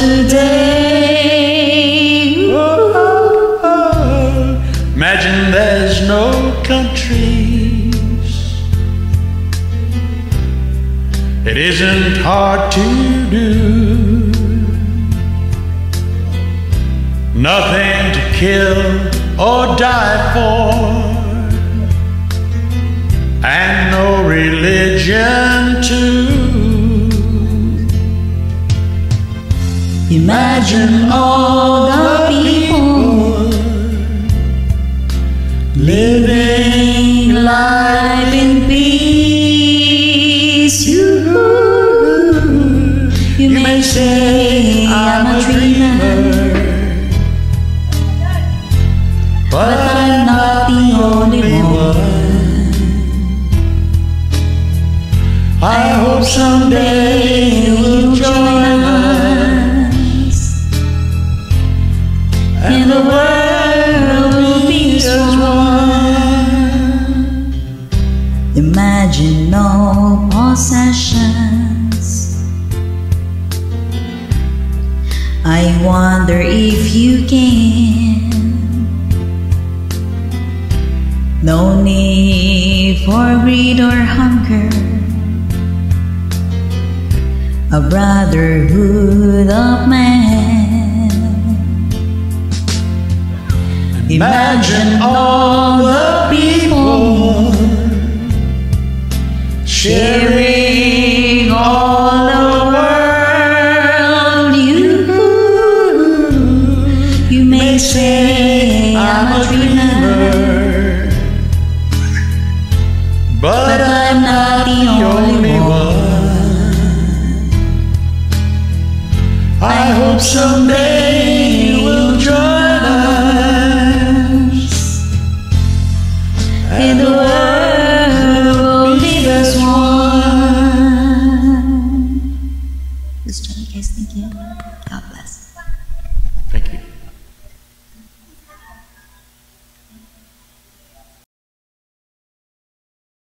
today. Imagine there's no countries. It isn't hard to do. Nothing to kill or die for. And no Imagine all the people living life in peace. You, you may say I'm a dreamer, but I'm not the only one. I hope someday wonder if you can. No need for greed or hunger. A brotherhood of man. Imagine all you say I'm a dreamer, but I'm not the only one. I hope someday you'll join us and the world will leave us one. This is Johnny, you. God. Thank you.